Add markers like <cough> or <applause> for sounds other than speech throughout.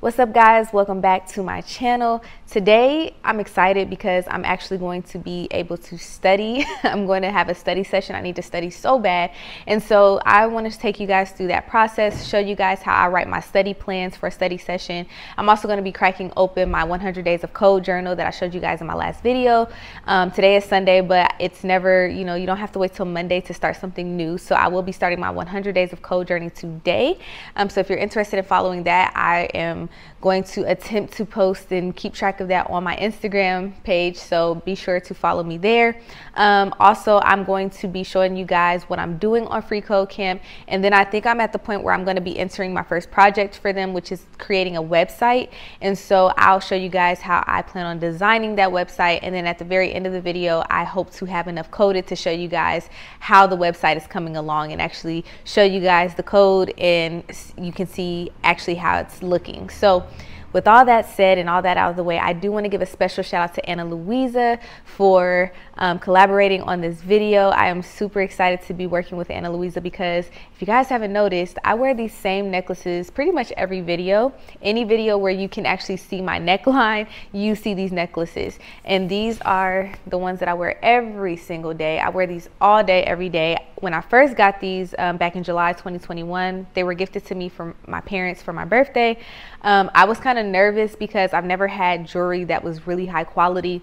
What's up guys? Welcome back to my channel. Today I'm excited because I'm actually going to be able to study. <laughs> I'm going to have a study session. I need to study so bad. And so I want to take you guys through that process, show you guys how I write my study plans for a study session. I'm also going to be cracking open my 100 days of code journal that I showed you guys in my last video. Um, today is Sunday, but it's never, you know, you don't have to wait till Monday to start something new. So I will be starting my 100 days of code journey today. Um, so if you're interested in following that, I am going to attempt to post and keep track of that on my Instagram page. So be sure to follow me there. Um, also, I'm going to be showing you guys what I'm doing on Free Code Camp. And then I think I'm at the point where I'm going to be entering my first project for them, which is creating a website. And so I'll show you guys how I plan on designing that website. And then at the very end of the video, I hope to have enough coded to show you guys how the website is coming along and actually show you guys the code and you can see actually how it's looking. So with all that said and all that out of the way, I do want to give a special shout out to Ana Luisa for um, collaborating on this video. I am super excited to be working with Ana Luisa because if you guys haven't noticed, I wear these same necklaces pretty much every video. Any video where you can actually see my neckline, you see these necklaces. And these are the ones that I wear every single day. I wear these all day, every day. When I first got these um, back in July 2021, they were gifted to me from my parents for my birthday. Um, I was kind of nervous because I've never had jewelry that was really high quality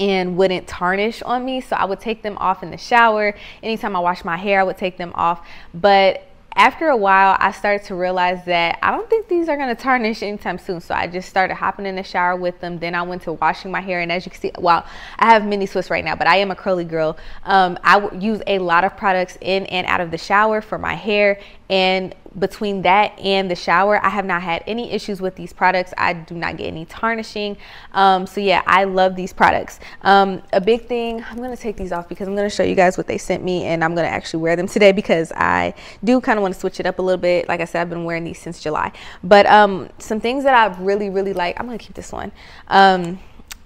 and wouldn't tarnish on me. So I would take them off in the shower. Anytime I wash my hair, I would take them off. But after a while, I started to realize that I don't think these are to tarnish anytime soon. So I just started hopping in the shower with them. Then I went to washing my hair. And as you can see, well, I have mini Swiss right now, but I am a curly girl. Um, I use a lot of products in and out of the shower for my hair. And between that and the shower, I have not had any issues with these products. I do not get any tarnishing. Um, so yeah, I love these products. Um, a big thing, I'm gonna take these off because I'm gonna show you guys what they sent me and I'm gonna actually wear them today because I do kind of want to switch it up a little bit. Like I said, I've been wearing these since July. But um, some things that I really, really like, I'm gonna keep this one um,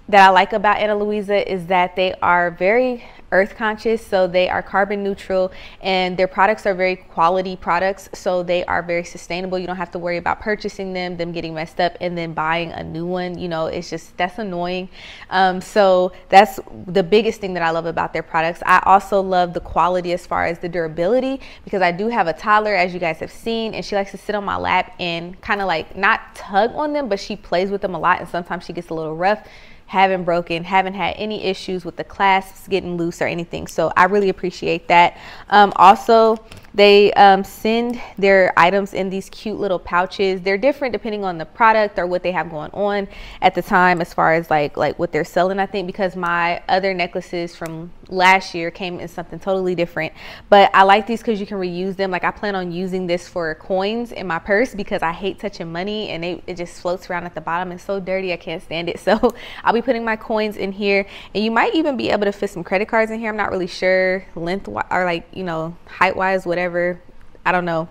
that I like about Ana Luisa is that they are very earth conscious so they are carbon neutral and their products are very quality products so they are very sustainable. You don't have to worry about purchasing them them getting messed up and then buying a new one. You know it's just that's annoying. Um, so that's the biggest thing that i love about their products. I also love the quality as far as the durability because i do have a toddler as you guys have seen and she likes to sit on my lap and kind of like not tug on them but she plays with them a lot and sometimes she gets a little rough haven't broken, haven't had any issues with the clasps getting loose or anything. So I really appreciate that. Um, also, they um, send their items in these cute little pouches. They're different depending on the product or what they have going on at the time as far as like like what they're selling. I think because my other necklaces from last year came in something totally different. But I like these because you can reuse them. Like I plan on using this for coins in my purse because I hate touching money and it, it just floats around at the bottom. It's so dirty. I can't stand it. <laughs> So I'll be putting my coins in here and you might even be able to fit some credit cards in here. I'm not really sure length or like, you know, height wise, whatever whatever. I don't know.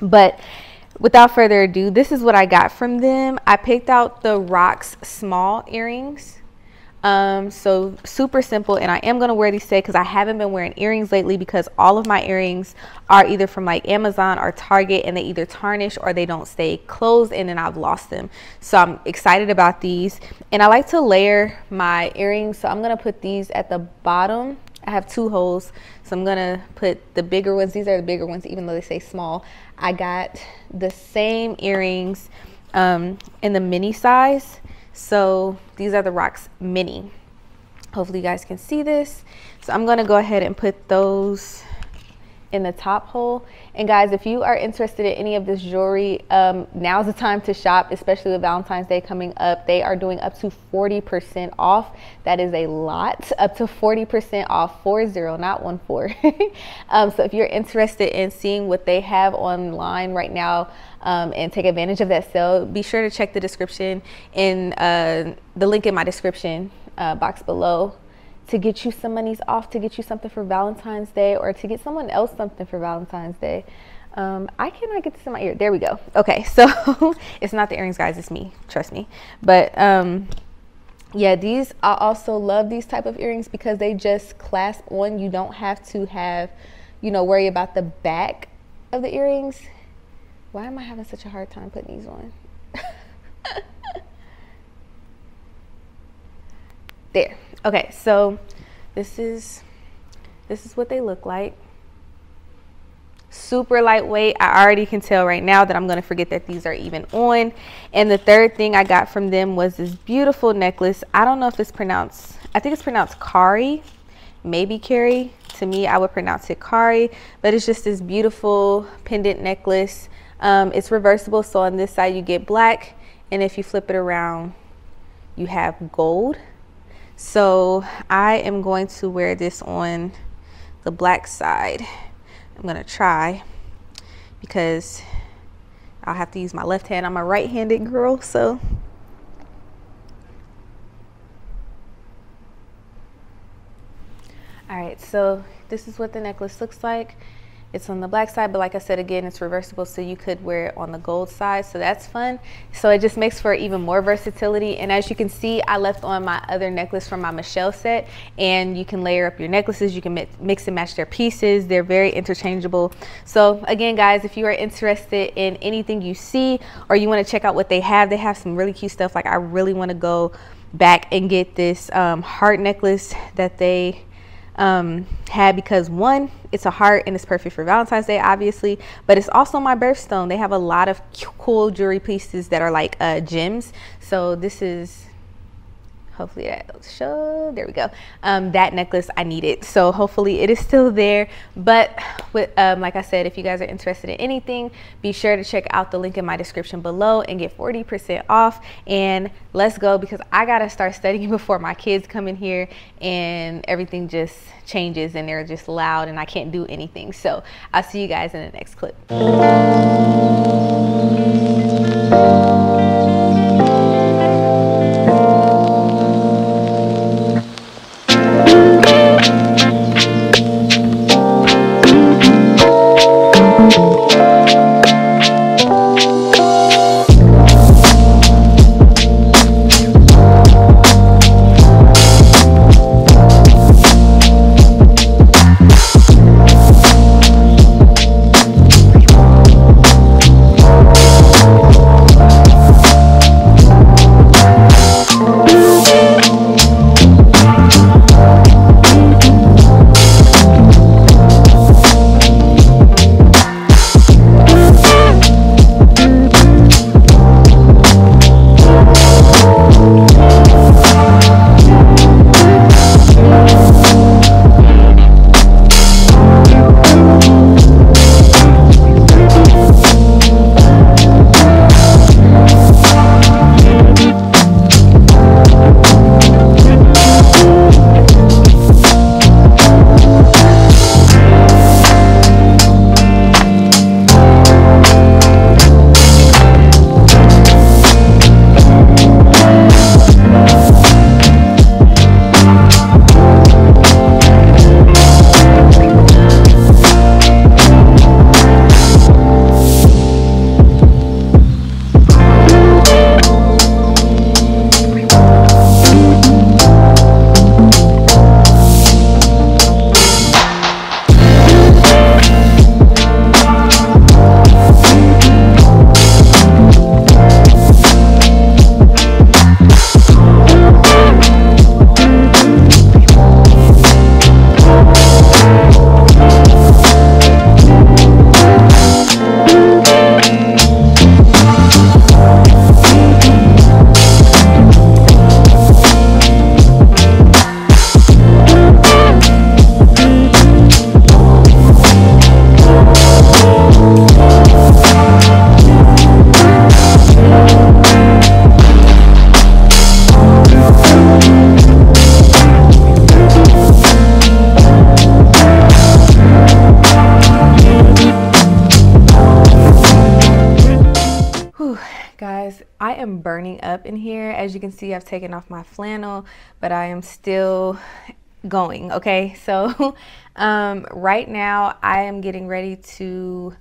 But without further ado, this is what I got from them. I picked out the Rocks small earrings. Um, so super simple. And I am going to wear these today because I haven't been wearing earrings lately because all of my earrings are either from like Amazon or Target and they either tarnish or they don't stay closed and then I've lost them. So I'm excited about these. And I like to layer my earrings. So I'm going to put these at the bottom I have two holes, so I'm gonna put the bigger ones. These are the bigger ones, even though they say small. I got the same earrings um, in the mini size. So these are the Rocks Mini. Hopefully you guys can see this. So I'm gonna go ahead and put those in the top hole. And guys, if you are interested in any of this jewelry, um, now's the time to shop, especially with Valentine's Day coming up. They are doing up to 40% off. That is a lot, up to 40% off, 40, not 14. <laughs> um, so if you're interested in seeing what they have online right now um, and take advantage of that sale, be sure to check the description in uh, the link in my description uh, box below to get you some monies off, to get you something for Valentine's Day, or to get someone else something for Valentine's Day. Um, I cannot get this in my ear. There we go. Okay, <laughs> so it's not the earrings, guys. It's me. Trust me. But um, yeah, these I also love these type of earrings because they just clasp on. You don't have to have, you know, worry about the back of the earrings. Why am I having such a hard time putting these on? <laughs> there. Okay, so this is this is what they look like. Super lightweight. I already can tell right now that I'm going to forget that these are even on. And the third thing I got from them was this beautiful necklace. I don't know if it's pronounced, I think it's pronounced Kari, maybe Carrie. To me, I would pronounce it Kari, but it's just this beautiful pendant necklace. Um, it's reversible, so on this side you get black, and if you flip it around, you have gold. So I am going to wear this on the black side. I'm gonna try because I'll have to use my left hand. I'm a right-handed girl, so. All right, so this is what the necklace looks like. It's on the black side, but like I said again, it's reversible, so you could wear it on the gold side, so that's fun. So it just makes for even more versatility. And as you can see, I left on my other necklace from my Michelle set, and you can layer up your necklaces. You can mix and match their pieces. They're very interchangeable. So again, guys, if you are interested in anything you see, or you want to check out what they have, they have some really cute stuff. Like I really want to go back and get this um, heart necklace that they um, had because one, it's a heart and it's perfect for Valentine's Day, obviously, but it's also my birthstone. They have a lot of cool jewelry pieces that are like uh, gems. So this is hopefully that'll show there we go. Um, that necklace i needed so hopefully it is still there. But with um, like i said if you guys are interested in anything be sure to check out the link in my description below and get 40 percent off. And let's go because i gotta start studying <laughs> before my kids come in here and everything just changes and they're just loud and i can't do anything. So i'll see you guys in the next clip As you can see, I've taken off my flannel, but I am still going, okay? <laughs> So um, right now I am getting ready to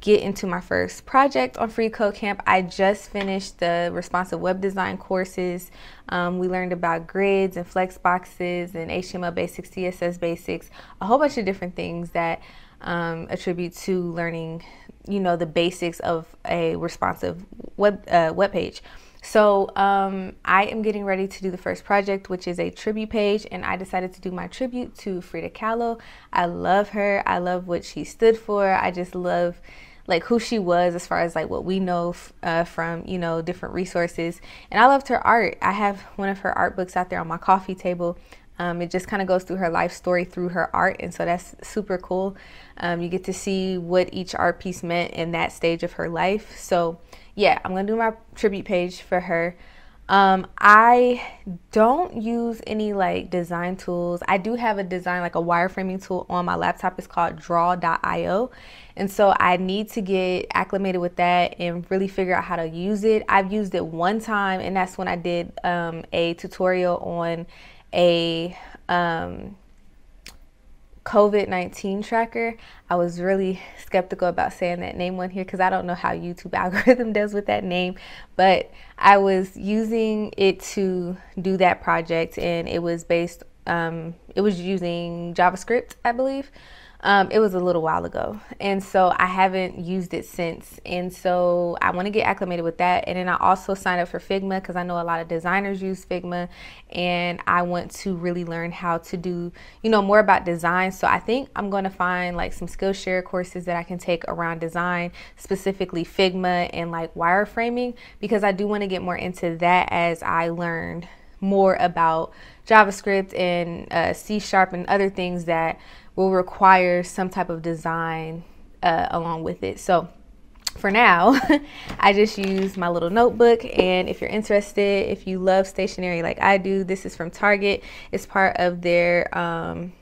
get into my first project on Free Code Camp. I just finished the responsive web design courses. Um, we learned about grids and flex boxes and HTML basics, CSS basics, a whole bunch of different things that um, attribute to learning, you know, the basics of a responsive web uh, web page. So um, I am getting ready to do the first project, which is a tribute page, and I decided to do my tribute to Frida Kahlo. I love her. I love what she stood for. I just love like who she was as far as like what we know uh, from you know different resources and i loved her art i have one of her art books out there on my coffee table um, it just kind of goes through her life story through her art and so that's super cool um, you get to see what each art piece meant in that stage of her life so yeah, I'm gonna do my tribute page for her. Um, I don't use any like design tools. I do have a design, like a wireframing tool on my laptop. It's called draw.io. And so I need to get acclimated with that and really figure out how to use it. I've used it one time, and that's when I did um, a tutorial on a um, COVID 19 tracker. I was really skeptical about saying that name on here because I don't know how YouTube <laughs> algorithm does with that name, but I was using it to do that project and it was based, um, it was using JavaScript, I believe. Um, it was a little while ago. And so I haven't used it since. And so I want to get acclimated with that. And then I also signed up for Figma because I know a lot of designers use Figma. And I want to really learn how to do, you know, more about design. So I think I'm going to find like some Skillshare courses that I can take around design, specifically Figma and like wireframing, because I do want to get more into that as I learn more about JavaScript and uh, C Sharp and other things that will require some type of design uh, along with it. So for now, <laughs> I just use my little notebook. And if you're interested, if you love stationery like I do, this is from Target. It's part of their um,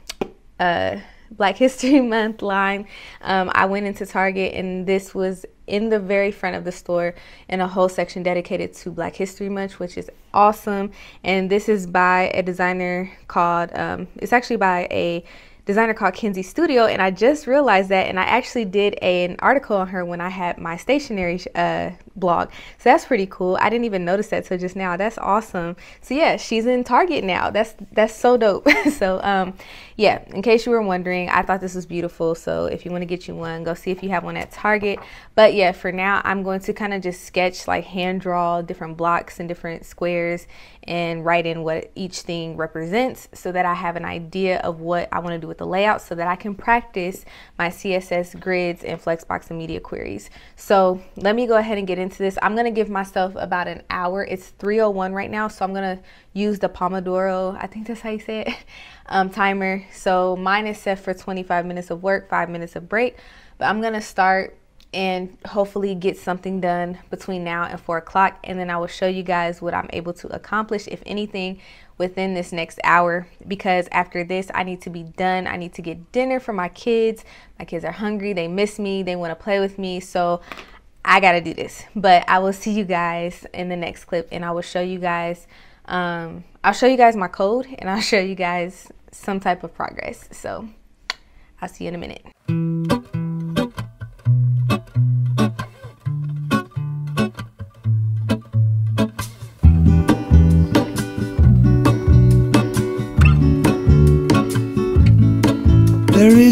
uh, Black <laughs> History Month line. Um, I went into Target and this was in the very front of the store in a whole section dedicated to Black History Month, which is awesome. And this is by a designer called, um, it's actually by a designer called Kenzie Studio, and I just realized that, and I actually did a, an article on her when I had my stationery uh, blog. So that's pretty cool. I didn't even notice that till just now. That's awesome. So yeah, she's in Target now. That's that's so dope. <laughs> so um, yeah, in case you were wondering, I thought this was beautiful. So if you want to get you one, go see if you have one at Target. But yeah, for now, I'm going to kind of just sketch, like hand draw different blocks and different squares and write in what each thing represents so that I have an idea of what I want to do with the layout so that I can practice my CSS grids and Flexbox and media queries. So let me go ahead and get into this. I'm going to give myself about an hour. It's 3.01 right now, so I'm going to use the Pomodoro, I think that's how you say it, <laughs> um, timer. So mine is set for 25 minutes of work, five minutes of break. But I'm gonna start and hopefully get something done between now and four o'clock. And then I will show you guys what I'm able to accomplish, if anything, within this next hour. Because after this, I need to be done. I need to get dinner for my kids. My kids are hungry. They miss me. They want to play with me. So I got to do this. But I will see you guys in the next clip and I will show you guys um, I'll show you guys my code and I'll <laughs> show you guys some type of progress. So I'll see you in a minute.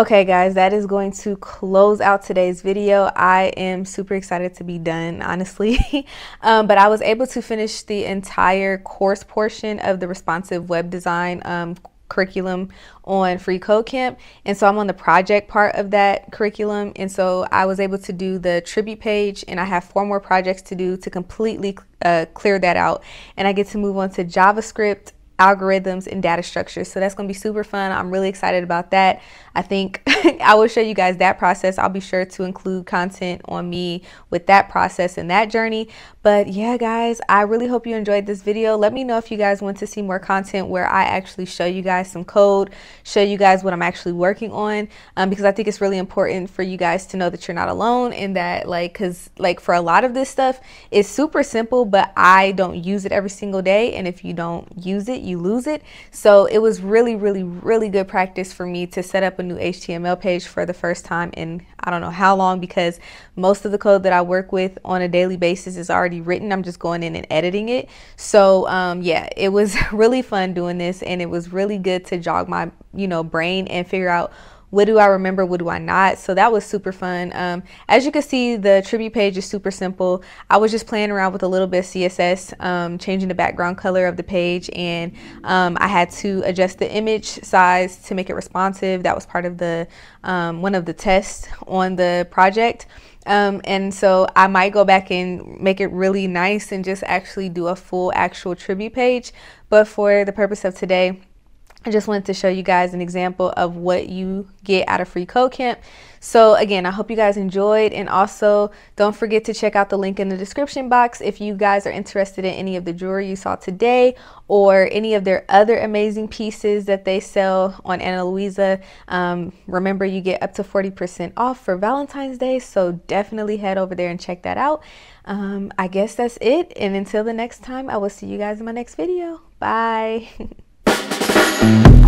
Okay guys, that is going to close out today's video. I am super excited to be done, honestly. <laughs> um, but I was able to finish the entire course portion of the responsive web design um, curriculum on Free Code Camp. And so I'm on the project part of that curriculum. And so I was able to do the tribute page, and I have four more projects to do to completely uh, clear that out. And I get to move on to JavaScript algorithms and data structures. So that's going to be super fun. I'm really excited about that. I think <laughs> I will show you guys that process. I'll be sure to include content on me with that process and that journey. But yeah, guys, I really hope you enjoyed this video. Let me know if you guys want to see more content where I actually show you guys some code, show you guys what I'm actually working on, um, because I think it's really important for you guys to know that you're not alone and that like, cause like for a lot of this stuff, it's super simple, but I don't use it every single day. And if you don't use it, you lose it. So it was really, really, really good practice for me to set up a new HTML page for the first time in I don't know how long because most of the code that I work with on a daily basis is already written. I'm just going in and editing it. So um, yeah, it was <laughs> really fun doing this and it was really good to jog my, you know, brain and figure out what do I remember, what do I not? So that was super fun. Um, as you can see, the tribute page is super simple. I was just playing around with a little bit of CSS, um, changing the background color of the page, and um, I had to adjust the image size to make it responsive. That was part of the um, one of the tests on the project. Um, and so I might go back and make it really nice and just actually do a full actual tribute page. But for the purpose of today, I just wanted to show you guys an example of what you get out of free code camp. So again, I hope you guys enjoyed and also don't forget to check out the link in the description box if you guys are interested in any of the jewelry you saw today or any of their other amazing pieces that they sell on Ana Luisa. Um, remember you get up to 40% off for Valentine's Day, so definitely head over there and check that out. Um, I guess that's it and until the next time, I will see you guys in my next video. Bye. <laughs> Thank you.